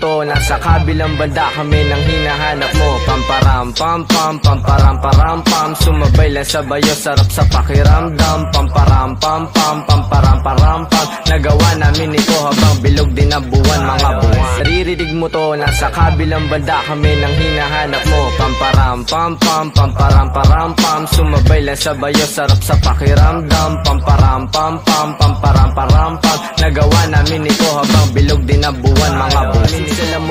to Nasa kabilang banda kami nang hinahanap mo. Pamparam pam pam pamparam param pam. Sumabay lang sa bayo sarap sa pakiramdam. Pamparam pam pam pamparam param pam. Nagawa namin ito habang bilog din na buwan mga buwan. Naririnig mo to nasa kabilang banda kami nang hinahanap mo. Pamparam pam pam pamparam param pam. Sumabay lang sa bayo sarap sa pakiramdam. Pamparam pam pam pamparam param pam. Nagawa namin ito habang bilog din na buwan mga buwan. mo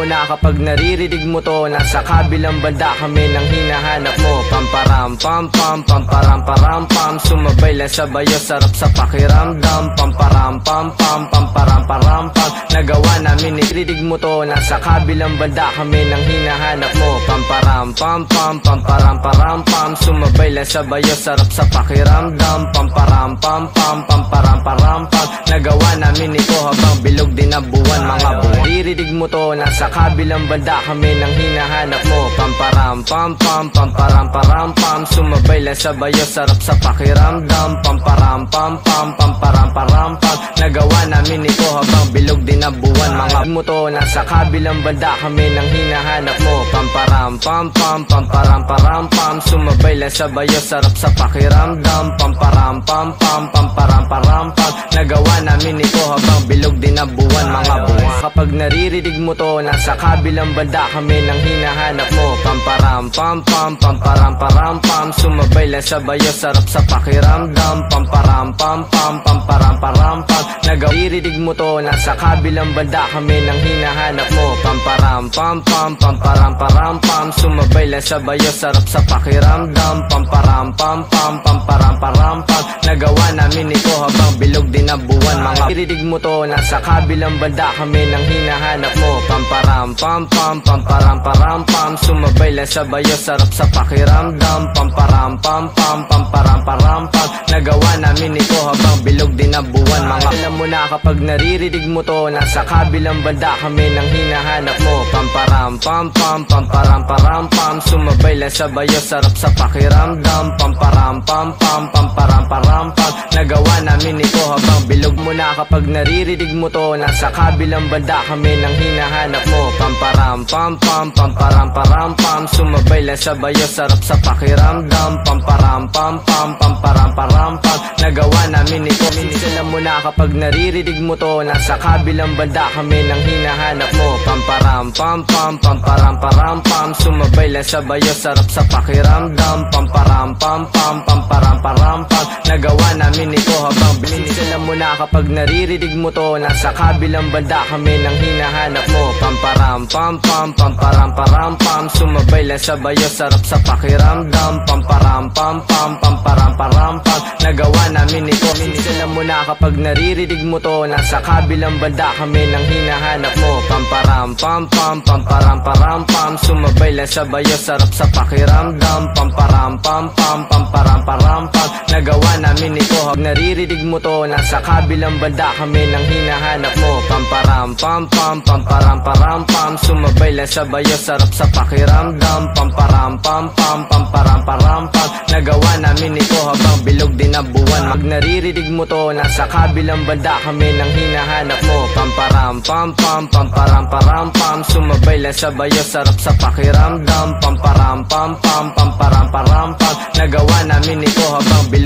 na kapag naririnig mo to Nasa kabilang banda kami nang hinahanap mo. Pamparam pam pam pamparam param pam. Sumabay lang sa bayo sarap sa pakiramdam. Pamparam pam pam pamparam param pam. Nagawa namin irinig mo to Nasa kabilang banda kami nang hinahanap mo. Pamparam pam pam pamparam param pam. Sumabay lang sa bayo sarap sa pakiramdam. Pamparam pam pam pamparam param pam. Nagawa namin ito habang bilog din na buwan mga buwan. Irinig mo to Nasa kabilang banda kami nang hinahanap mo. Pamparam pam pam pamparam param pam. Sumabay lang sa bayo sarap sa pakiramdam. Pamparam pam pam pamparam param pam. Nagawa namin ito habang bilog din na buwan. Mga mo to Nasa kabilang banda kami nang hinahanap mo. Pamparam pam pam pamparam param pam. Sumabay lang sa bayo sarap sa pakiramdam. Pamparam pam pam pamparam param pam Nagawa namin ito habang bilog din na buwan mga buwan. Kapag naririnig mo to Nasa kabilang banda kami nang hinahanap mo. Pamparam pam pam pamparam param pam. Sumabay lang sa bayo sarap sa pakiramdam. Pamparam pam pam pamparam param pam. Nagawirinig mo to Nasa kabilang banda kami nang hinahanap mo. Pamparam pam pam pamparam param pam. Sumabay lang sa bayo sarap sa pakiramdam. Pamparam pam pam pamparam param pam Nagawa namin ito habang bilog din na buwan. Mga irinig mo to Nasa kabilang banda kami nang hinahanap mo. Pamparam pam pam pamparam param pam. Sumabay lang sa bayo sarap sa pakiramdam. Pamparam pam pam pamparam param pam. Nagawa namin ito habang bilog din na buwan. Mga alam mo na kapag naririnig mo to Nasa kabilang banda kami nang hinahanap mo. Pamparam pam pam pamparam param pam. Sumabay lang sa bayo sarap sa pakiramdam. Pamparam pam pam pamparam param pam Nagawa namin ito habang bilog mo na. Kapag naririnig mo to Nasa kabilang banda kami nang hinahanap mo. Pamparam pam pam pamparam param pam. Sumabay lang sa bayo sarap sa pakiramdam. Pamparam pam pam pamparam param pam. Nagawa namin ito Minsan mo na. Kapag naririnig mo to Nasa kabilang banda kami nang hinahanap mo. Pamparam pam pam pamparam param pam. Sumabay lang sa bayo sarap sa pakiramdam. Pamparam pam pam pamparam param pam Nagawa namin ito habang Minsan mo na kapag naririnig mo to. Nasa kabilang banda kami nang hinahanap mo. Pamparam pam pam pamparam param pam. Sumabay lang sa bayo sarap sa pakiramdam. Pamparam pam pam pamparam param pam. Nagawa namin ito Minsan mo na kapag naririnig mo to. Nasa kabilang banda kami nang hinahanap mo. Pamparam pam pam pamparam param pam. Sumabay lang sa bayo sarap sa pakiramdam. Pamparam pam pam pamparam param pam Nagawa namin ito. Habang naririnig mo to. Nasa kabilang banda kami nang hinahanap mo. Pamparam pam pam pamparam param pam. Sumabay lang sa bayo sarap sa pakiramdam. Pamparam pam pam pamparam param pam. Nagawa namin ito. Habang bilog din na buwan. Mag naririnig mo to. Nasa kabilang banda kami nang hinahanap mo. Pamparam pam pam pamparam param pam. Sumabay lang sa bayo sarap sa pakiramdam. Pamparam pam pam pamparam param pam. Nagawa namin ito. Habang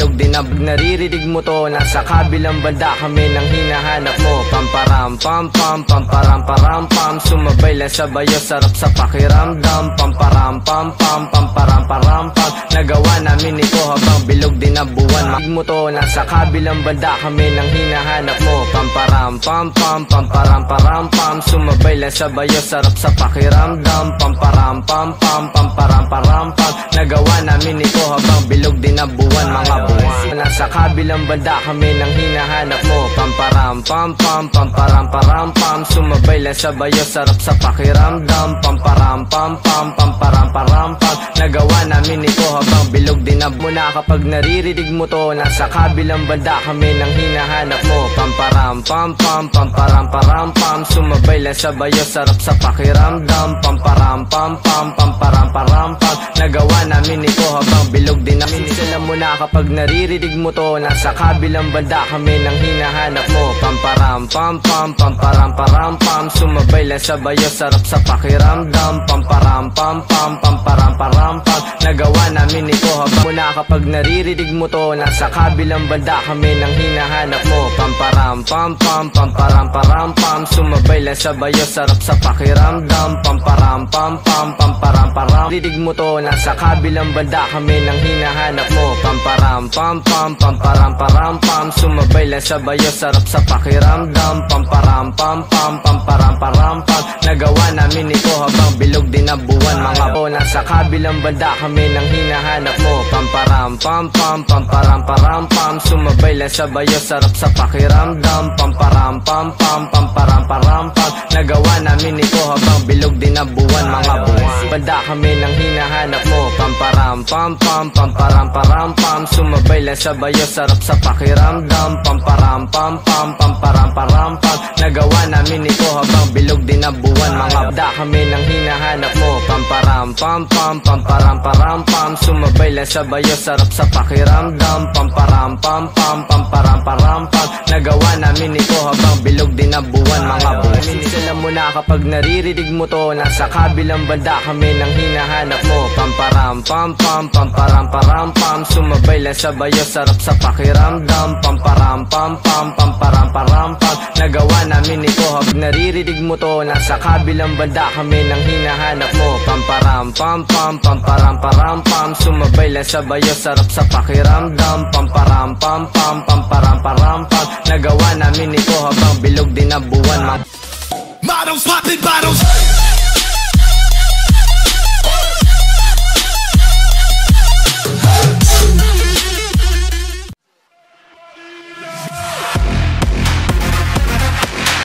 bilog din na Naririnig mo to. Nasa kabilang banda kami nang hinahanap mo. Pamparam pam pam pamparam param pam. Sumabay lang sa bayo sarap sa pakiramdam. Pamparam pam pam pamparam param pam. Nagawa namin ito habang bilog din na buwan. Mag mo to. Nasa kabilang banda kami nang hinahanap mo. Pamparam pam pam pamparam param pam. Sumabay lang sa bayo sarap sa pakiramdam. Pamparam pam pam pamparam param pam. Nagawa namin ito habang bilog din na buwan Nasa kabilang banda kami nang hinahanap mo. Pamparam pam pam pamparam param pam. Sumabay lang sa bayo sarap sa pakiramdam. Pamparam pam pam pamparam param pam Nagawa namin ito habang bilog din na. Muna kapag naririnig mo to Nasa kabilang banda kami nang hinahanap mo. Pamparam pam pam pamparam param pam. Sumabay lang sa bayo sarap sa pakiramdam. Pamparam pam pam pamparam param pam. Nagawa namin ito habang bilog din na Minsan mo na kapag naririnig mo to Nasa kabilang banda kami nang hinahanap mo. Pamparam pam pam pamparam param pam. Sumabay lang sa bayo sarap sa pakiramdam. Pamparam pam pam pamparam param pam Nagawa namin ito habang muna kapag naririnig mo to Nasa kabilang banda kami nang hinahanap mo. Pamparam pam pam pamparam param pam Sumabay lang sa bayo sarap sa pakiramdam. Pamparam pam pam pamparam param Rinig mo to nasa kabilang banda kami nang hinahanap mo. Pamparam pam pam pamparam param pam Sumabay lang sa bayo sarap sa pakiramdam. Pamparam pam pam pamparam param pam Nagawa namin ito habang bilog din ang buwan. Mga po nasa kabilang banda kami nang hinahanap mo. Pamparam pam pam pamparam param pam. Sumabay lang sa bayo sarap sa pakiramdam. Pamparam pam pam pamparam param pam Nagawa namin ito habang bilog din ang buwan Mga buwan. Banda kami nang hinahanap mo Pamparam pam pam pamparam param pam. Sumabay lang sa bayo sarap sa pakiramdam. Pamparam pam pam pamparam param pam. Nagawa namin ito habang bilog din ang buwan Mga banda kami nang hinahanap mo. Pamparam pam pam pamparam param pam Sumabay lang sa bayo sarap sa pakiramdam. Pamparam pam pam pamparam param pam. Nagawa namin ito habang bilog din ang buwan Mga buwan Sila mo na kapag naririnig mo to Nasa kabilang banda kami nang hinahanap mo. Pamparam pam pam pamparam param pam. Sumabay lang sa bayo sarap sa pakiramdam. Pamparam pam pam pamparam param pam Nagawa namin ito. Habang naririnig mo to Nasa kabilang banda kami nang hinahanap mo. Pamparam pam pam pamparam param pam. Sumabay lang sa bayo sarap sa pakiramdam. Pamparam pam pam pamparam param pam. Nagawa namin ito habang bilog din ang buwan. Models popping bottles.